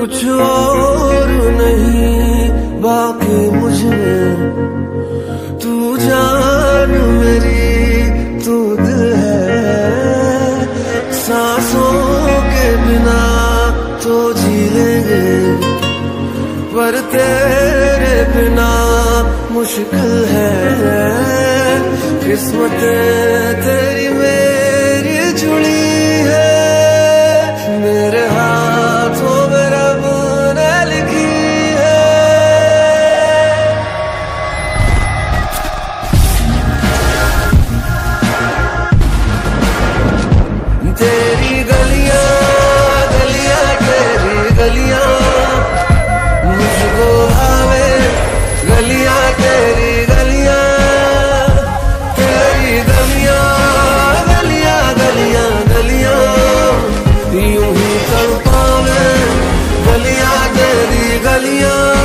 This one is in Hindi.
कुछ और नहीं, बाकी मुझे। तू जान मेरी, तू दिल है। सांसों के बिना तो जी लेंगे। पर तेरे बिना मुश्किल है। किस्मतें Italiano